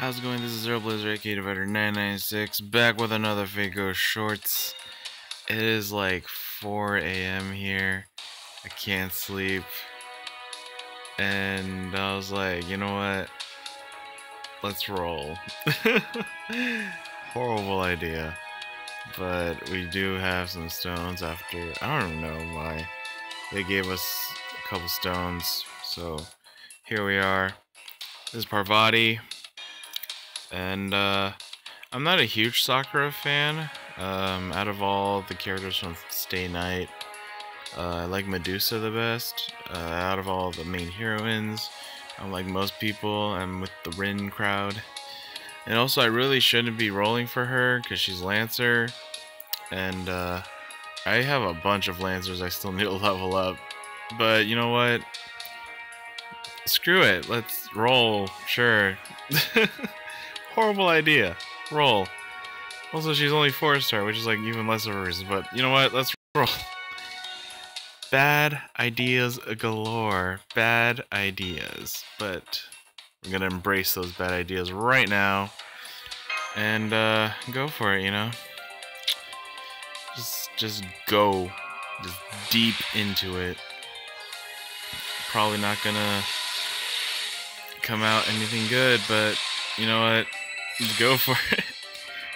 How's it going? This is Zero Blazer, aka Divider 996, back with another Fate/GO Shorts. It is like 4 a.m. here. I can't sleep. And I was like, you know what? Let's roll. Horrible idea. But we do have some stones after. I don't know why. They gave us a couple stones. So here we are. This is Parvati. And uh, I'm not a huge Sakura fan. Um, out of all the characters from Stay Night, uh, I like Medusa the best. Uh, out of all the main heroines, I'm like most people, I'm with the Rin crowd. And also, I really shouldn't be rolling for her because she's Lancer. And uh, I have a bunch of Lancers I still need to level up. But you know what? Screw it. Let's roll. Sure. Horrible idea. Roll. Also, she's only 4 star, which is like even less of a reason. But you know what? Let's roll. Bad ideas galore. Bad ideas. But we're gonna embrace those bad ideas right now. And uh, go for it, you know? Just, just go. Just deep into it. Probably not gonna come out anything good, but you know what? Go for it.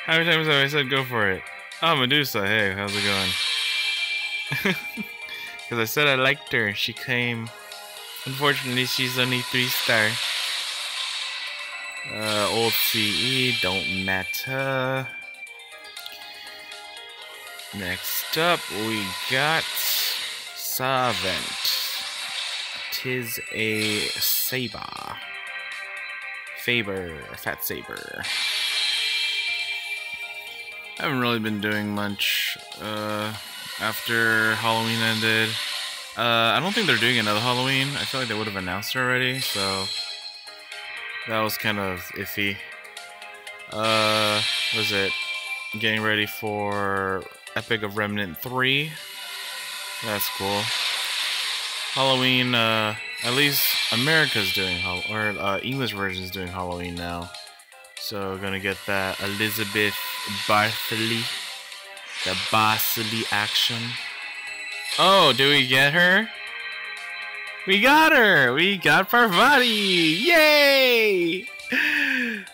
How many times have I said go for it? Oh, Medusa, hey, how's it going? Because I said I liked her. She came. Unfortunately, she's only 3 star. Uh, old CE, don't matter. Next up, we got Servant. Tis a saber. Faber, Fat Saber. I haven't really been doing much uh, after Halloween ended. Uh, I don't think they're doing another Halloween. I feel like they would have announced it already, so that was kind of iffy. Uh, was it getting ready for Epic of Remnant 3? That's cool. Halloween, uh, at least America's doing Hall or uh, English version is doing Halloween now. So gonna get that Elizabeth Bathory, the Bathory action. Oh, do we get her? We got her! We got Parvati! Yay!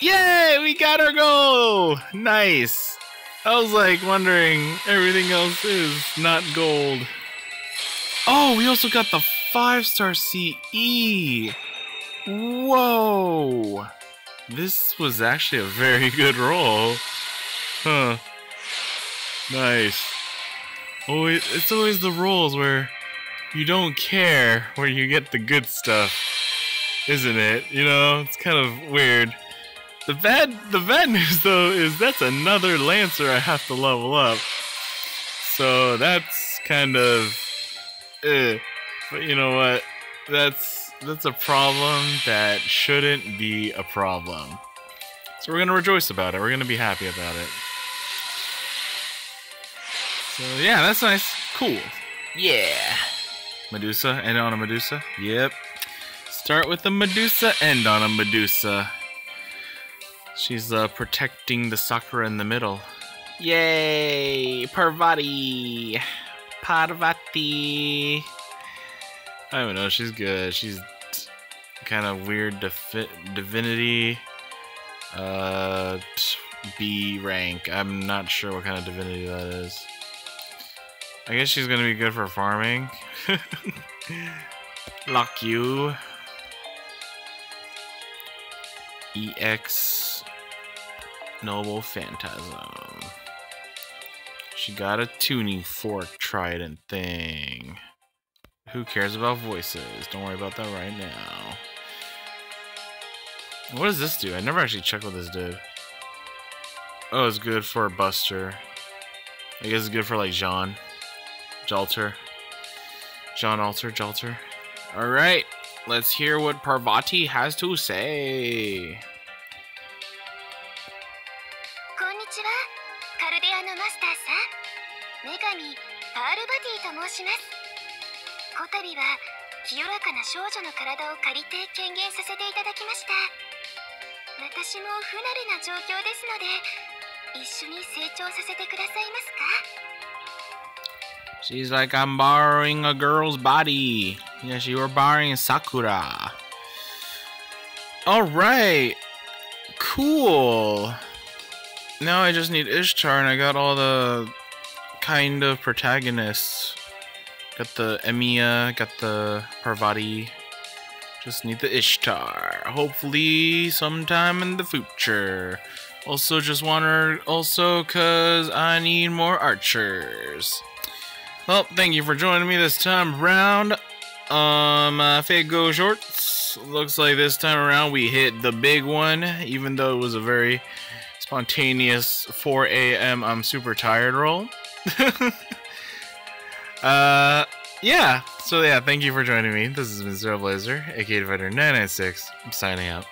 Yay! We got our goal! Nice! I was like wondering, everything else is not gold. Oh, we also got the 5 star CE! Whoa! This was actually a very good roll. Huh. Nice. Always, it's always the rolls where you don't care where you get the good stuff, isn't it? You know, it's kind of weird. The bad, the bad news though is that's another Lancer I have to level up. So that's kind of eh. But you know what? That's that's a problem that shouldn't be a problem. So we're gonna rejoice about it. We're gonna be happy about it. So yeah, that's nice. Cool. Yeah. Medusa, end on a Medusa. Yep. Start with a Medusa, end on a Medusa. She's uh, protecting the Sakura in the middle. Yay! Parvati! Parvati. I don't know. She's good. She's kind of weird divinity. Uh, B rank. I'm not sure what kind of divinity that is. I guess she's gonna be good for farming. Lock you. EX Noble Phantasm. She got a tuning fork trident thing. Who cares about voices? Don't worry about that right now. What does this do? I never actually checked what this did. Oh, it's good for Buster. I guess it's good for like Jeanne. Jalter. Jeanne Alter, Jalter. Alright, let's hear what Parvati has to say. こたびは清らかな少女の体を借りて権限させていただきました 私も不慣れな状況ですので一緒に成長させてくださいますか She's like, I'm borrowing a girl's body. Yes, you were borrowing Sakura. Alright. Cool. Now I just need Ishtar, and I got all the kind of protagonists. Got the Emiya, got the Parvati. Just need the Ishtar. Hopefully, sometime in the future. Also, just want her. Also, cause I need more archers. Well, thank you for joining me this time around. Um, uh, Fate/GO Shorts. Looks like this time around we hit the big one, even though it was a very spontaneous 4 a.m. I'm super tired roll. uh, yeah. So yeah, thank you for joining me. This has been Zero Blazer, aka Fighter 996. I'm signing out.